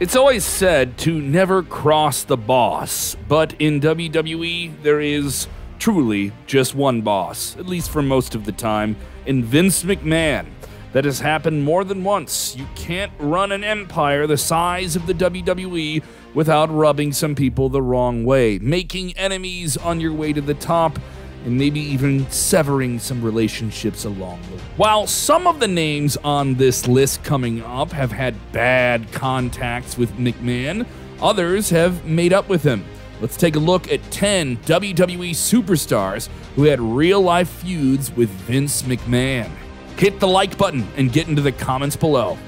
It's always said to never cross the boss, but in WWE, there is truly just one boss, at least for most of the time, in Vince McMahon. That has happened more than once. You can't run an empire the size of the WWE without rubbing some people the wrong way, making enemies on your way to the top, and maybe even severing some relationships along the way. While some of the names on this list coming up have had bad contacts with McMahon, others have made up with him. Let's take a look at 10 WWE superstars who had real life feuds with Vince McMahon. Hit the like button and get into the comments below.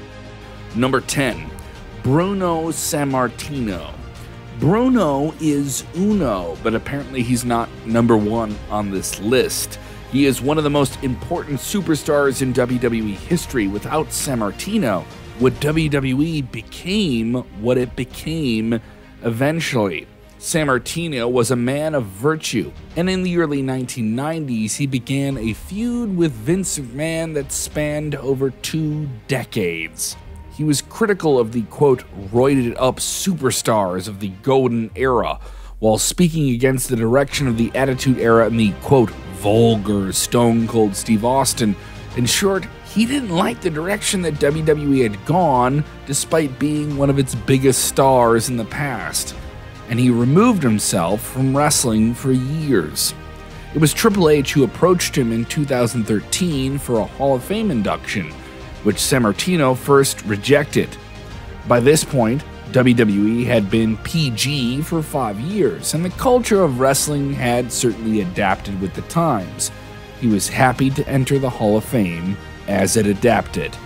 Number 10, Bruno Sammartino. Bruno is uno, but apparently he's not number one on this list. He is one of the most important superstars in WWE history. Without Sammartino, what WWE became what it became eventually. Sammartino was a man of virtue, and in the early 1990s, he began a feud with Vince McMahon that spanned over two decades. He was critical of the quote, roided up superstars of the golden era, while speaking against the direction of the Attitude Era and the quote, vulgar Stone Cold Steve Austin. In short, he didn't like the direction that WWE had gone, despite being one of its biggest stars in the past and he removed himself from wrestling for years. It was Triple H who approached him in 2013 for a Hall of Fame induction, which Sammartino first rejected. By this point, WWE had been PG for five years, and the culture of wrestling had certainly adapted with the times. He was happy to enter the Hall of Fame as it adapted.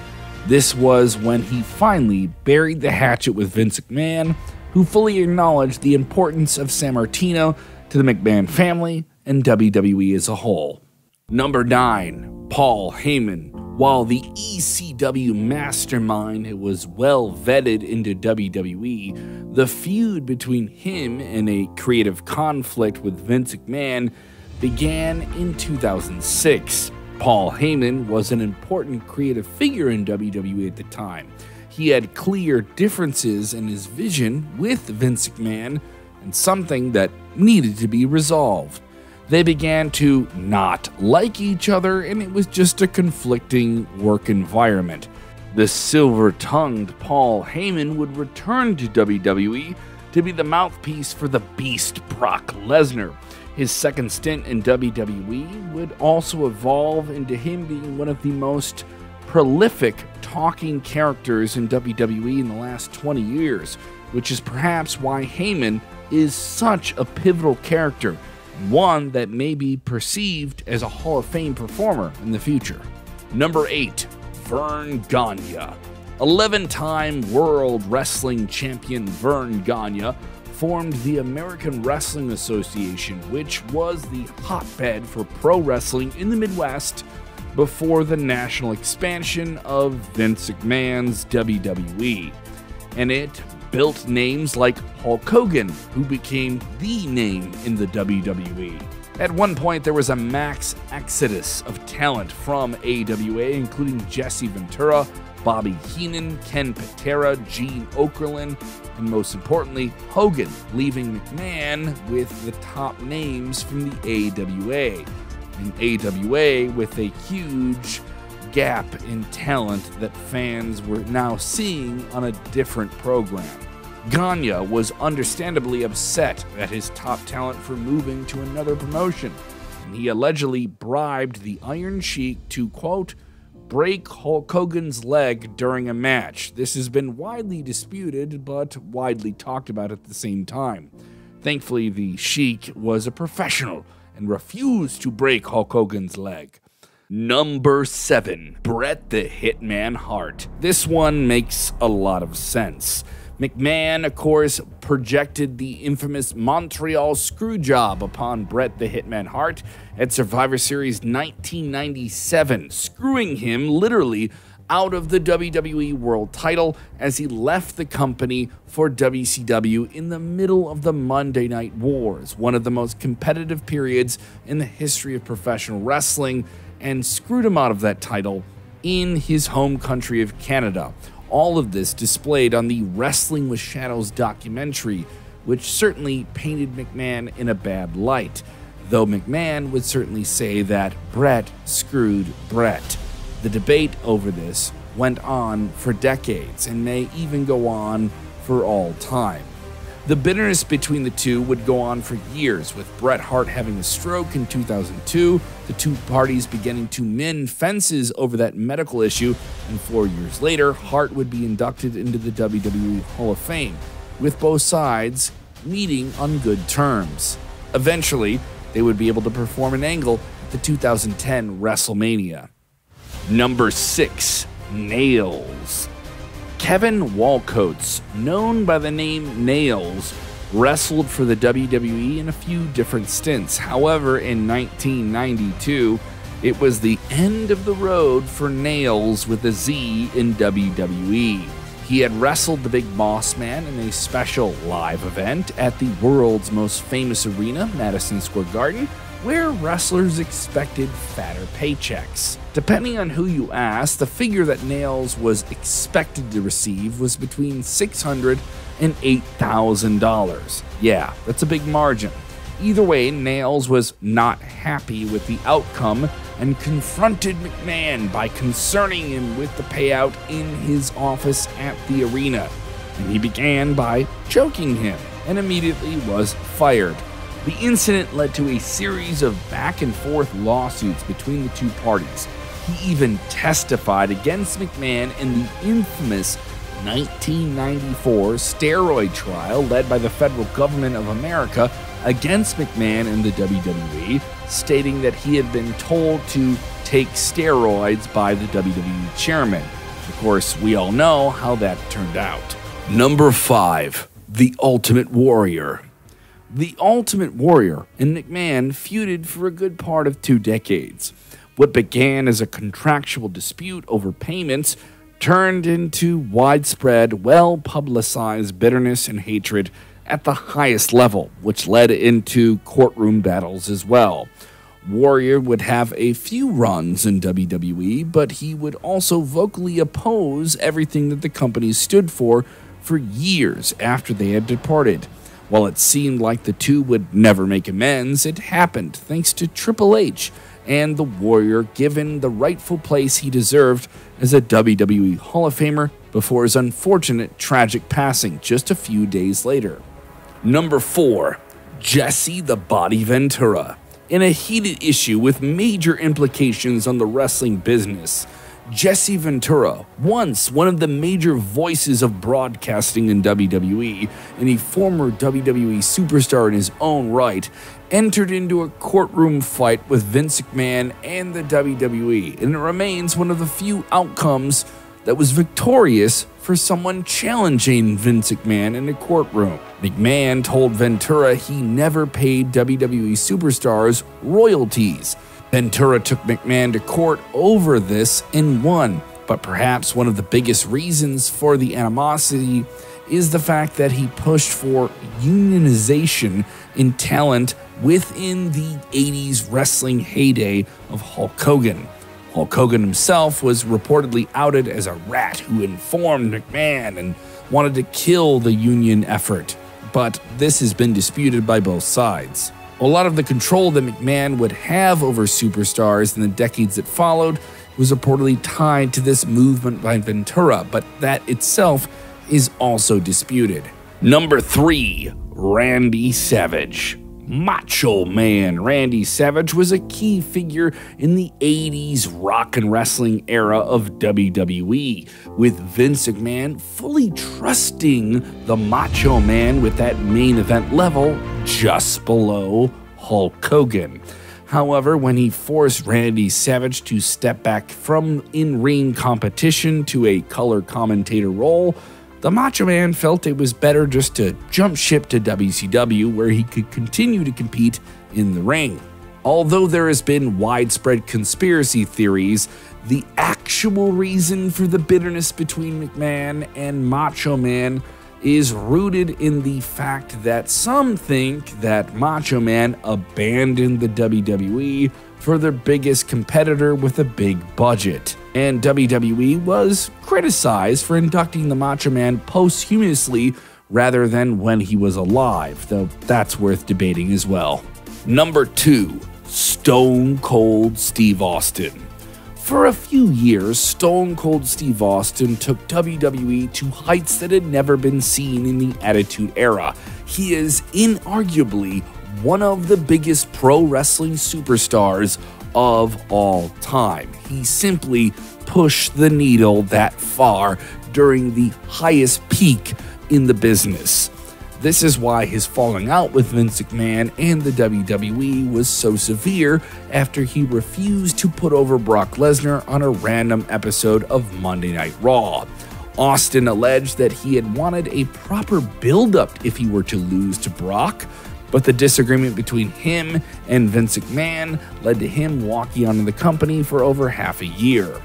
This was when he finally buried the hatchet with Vince McMahon who fully acknowledged the importance of Sammartino to the McMahon family and WWE as a whole. Number 9, Paul Heyman. While the ECW mastermind was well vetted into WWE, the feud between him and a creative conflict with Vince McMahon began in 2006. Paul Heyman was an important creative figure in WWE at the time he had clear differences in his vision with Vince McMahon and something that needed to be resolved. They began to not like each other, and it was just a conflicting work environment. The silver tongued Paul Heyman would return to WWE to be the mouthpiece for the beast Brock Lesnar. His second stint in WWE would also evolve into him being one of the most prolific talking characters in WWE in the last 20 years, which is perhaps why Heyman is such a pivotal character, one that may be perceived as a Hall of Fame performer in the future. Number 8, Verne Gagne. 11 time World Wrestling Champion Verne Gagne formed the American Wrestling Association, which was the hotbed for pro wrestling in the Midwest before the national expansion of Vince McMahon's WWE. And it built names like Hulk Hogan, who became the name in the WWE. At one point, there was a max exodus of talent from AWA, including Jesse Ventura, Bobby Heenan, Ken Patera, Gene Okerlund, and most importantly, Hogan, leaving McMahon with the top names from the AWA in AWA with a huge gap in talent that fans were now seeing on a different program. Gagne was understandably upset at his top talent for moving to another promotion, and he allegedly bribed the Iron Sheik to, quote, break Hulk Hogan's leg during a match. This has been widely disputed, but widely talked about at the same time. Thankfully, the Sheik was a professional and refused to break Hulk Hogan's leg. Number 7, Bret the Hitman Hart. This one makes a lot of sense. McMahon, of course, projected the infamous Montreal Screwjob upon Bret the Hitman Hart at Survivor Series 1997, screwing him literally out of the WWE World title as he left the company for WCW in the middle of the Monday Night Wars, one of the most competitive periods in the history of professional wrestling, and screwed him out of that title in his home country of Canada. All of this displayed on the Wrestling with Shadows documentary, which certainly painted McMahon in a bad light, though McMahon would certainly say that Bret screwed Bret. The debate over this went on for decades and may even go on for all time. The bitterness between the two would go on for years, with Bret Hart having a stroke in 2002, the two parties beginning to mend fences over that medical issue, and four years later, Hart would be inducted into the WWE Hall of Fame, with both sides meeting on good terms. Eventually, they would be able to perform an angle at the 2010 WrestleMania. Number 6 Nailz. Kevin Wacholz, known by the name Nailz, wrestled for the WWE in a few different stints. However, in 1992, it was the end of the road for Nailz with a Z in WWE. He had wrestled the Big Boss Man in a special live event at the world's most famous arena, Madison Square Garden, where wrestlers expected fatter paychecks. Depending on who you ask, the figure that Nailz was expected to receive was between $600 and $8,000. Yeah, that's a big margin. Either way, Nailz was not happy with the outcome and confronted McMahon by concerning him with the payout in his office at the arena. And he began by choking him and immediately was fired. The incident led to a series of back and forth lawsuits between the two parties. He even testified against McMahon in the infamous 1994 steroid trial led by the federal government of America against McMahon and the WWE, stating that he had been told to take steroids by the WWE chairman. Of course, we all know how that turned out. Number 5 The Ultimate Warrior. The Ultimate Warrior and McMahon feuded for a good part of two decades. What began as a contractual dispute over payments turned into widespread, well publicized bitterness and hatred at the highest level, which led into courtroom battles as well. Warrior would have a few runs in WWE, but he would also vocally oppose everything that the company stood for for years after they had departed. While it seemed like the two would never make amends, it happened thanks to Triple H and the Warrior given the rightful place he deserved as a WWE Hall of Famer before his unfortunate tragic passing just a few days later. Number 4. Jesse the Body Ventura. In a heated issue with major implications on the wrestling business, Jesse Ventura, once one of the major voices of broadcasting in WWE and a former WWE superstar in his own right, entered into a courtroom fight with Vince McMahon and the WWE, and it remains one of the few outcomes that was victorious for someone challenging Vince McMahon in a courtroom. McMahon told Ventura he never paid WWE superstars royalties Ventura took McMahon to court over this and won. But perhaps one of the biggest reasons for the animosity is the fact that he pushed for unionization in talent within the 80s wrestling heyday of Hulk Hogan. Hulk Hogan himself was reportedly outed as a rat who informed McMahon and wanted to kill the union effort. But this has been disputed by both sides. A lot of the control that McMahon would have over superstars in the decades that followed was reportedly tied to this movement by Ventura, but that itself is also disputed. Number 3 Randy Savage. Macho Man Randy Savage was a key figure in the 80s rock and wrestling era of WWE, with Vince McMahon fully trusting the Macho Man with that main event level just below Hulk Hogan. However, when he forced Randy Savage to step back from in ring competition to a color commentator role, the Macho Man felt it was better just to jump ship to WCW where he could continue to compete in the ring. Although there has been widespread conspiracy theories, the actual reason for the bitterness between McMahon and Macho Man is rooted in the fact that some think that Macho Man abandoned the WWE for their biggest competitor with a big budget. And WWE was criticized for inducting the Macho Man posthumously rather than when he was alive, though that's worth debating as well. Number 2 Stone Cold Steve Austin. For a few years, Stone Cold Steve Austin took WWE to heights that had never been seen in the Attitude Era. He is inarguably one of the biggest pro wrestling superstars of all time. He simply pushed the needle that far during the highest peak in the business. This is why his falling out with Vince McMahon and the WWE was so severe after he refused to put over Brock Lesnar on a random episode of Monday Night Raw. Austin alleged that he had wanted a proper build up if he were to lose to Brock, but the disagreement between him and Vince McMahon led to him walking of the company for over half a year.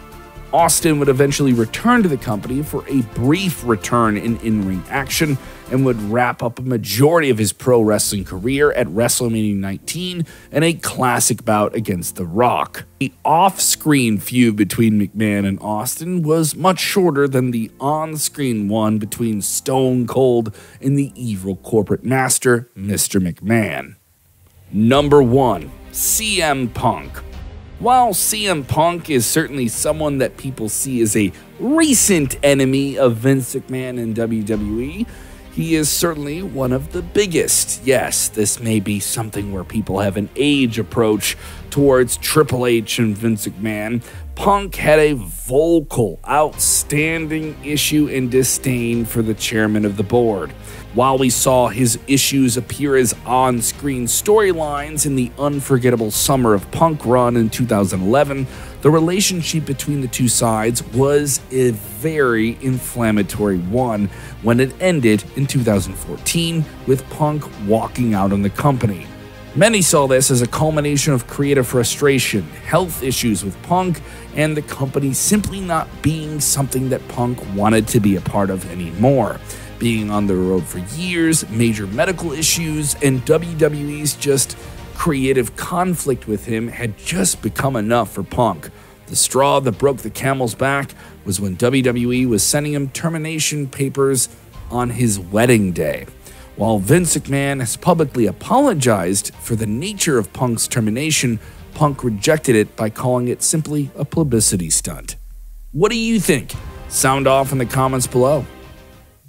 Austin would eventually return to the company for a brief return in in ring action and would wrap up a majority of his pro wrestling career at WrestleMania 19 in a classic bout against The Rock. The off screen feud between McMahon and Austin was much shorter than the on screen one between Stone Cold and the evil corporate master, Mr. McMahon. Number 1 CM Punk. While CM Punk is certainly someone that people see as a recent enemy of Vince McMahon and WWE, he is certainly one of the biggest. Yes, this may be something where people have an age approach towards Triple H and Vince McMahon. Punk had a vocal, outstanding issue and disdain for the chairman of the board. While we saw his issues appear as on screen storylines in the unforgettable Summer of Punk run in 2011, the relationship between the two sides was a very inflammatory one when it ended in 2014 with Punk walking out on the company. Many saw this as a culmination of creative frustration, health issues with Punk, and the company simply not being something that Punk wanted to be a part of anymore being on the road for years, major medical issues, and WWE's just creative conflict with him had just become enough for Punk. The straw that broke the camel's back was when WWE was sending him termination papers on his wedding day. While Vince McMahon has publicly apologized for the nature of Punk's termination, Punk rejected it by calling it simply a publicity stunt. What do you think? Sound off in the comments below.